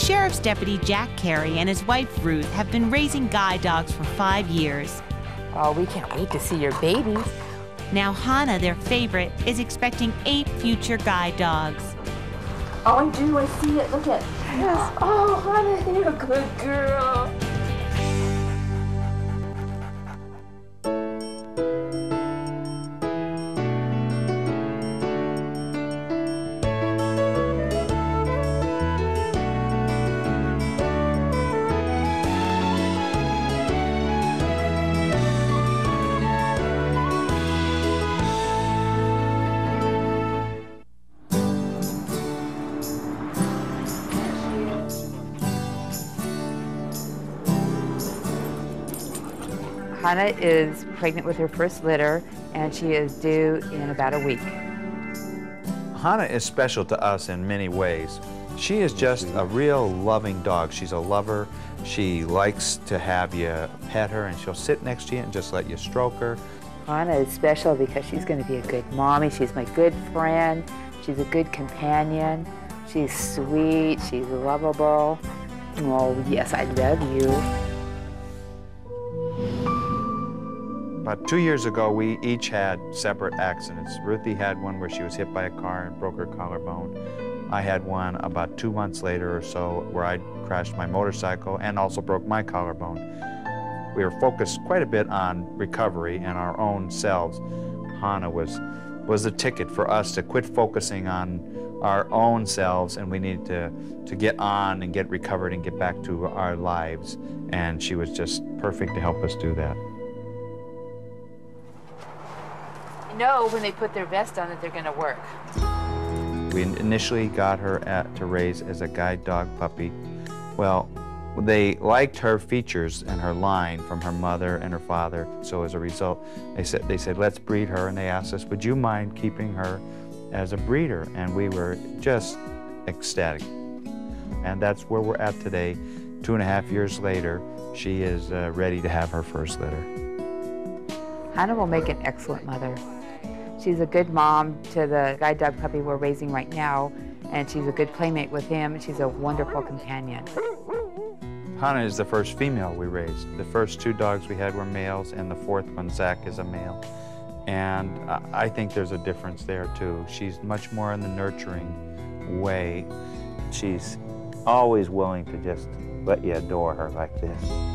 Sheriff's Deputy Jack Carey and his wife Ruth have been raising guide dogs for five years. Oh, we can't wait to see your babies. Now, Hannah, their favorite, is expecting eight future guide dogs. Oh, I do. I see it. Look at. Yes. Oh, Hannah, you're a good girl. Hannah is pregnant with her first litter, and she is due in about a week. Hannah is special to us in many ways. She is just a real loving dog. She's a lover. She likes to have you pet her, and she'll sit next to you and just let you stroke her. Hannah is special because she's going to be a good mommy. She's my good friend. She's a good companion. She's sweet. She's lovable. Oh, yes, I love you. About two years ago, we each had separate accidents. Ruthie had one where she was hit by a car and broke her collarbone. I had one about two months later or so where I crashed my motorcycle and also broke my collarbone. We were focused quite a bit on recovery and our own selves. Hannah was, was the ticket for us to quit focusing on our own selves and we needed to, to get on and get recovered and get back to our lives. And she was just perfect to help us do that. Know when they put their vest on that they're going to work. We initially got her at, to raise as a guide dog puppy. Well, they liked her features and her line from her mother and her father. So as a result, they said, they said, let's breed her. And they asked us, would you mind keeping her as a breeder? And we were just ecstatic. And that's where we're at today. Two and a half years later, she is uh, ready to have her first litter. Hannah will make an excellent mother. She's a good mom to the guide dog puppy we're raising right now, and she's a good playmate with him. She's a wonderful companion. Hannah is the first female we raised. The first two dogs we had were males, and the fourth one, Zach, is a male. And I think there's a difference there too. She's much more in the nurturing way. She's always willing to just let you adore her like this.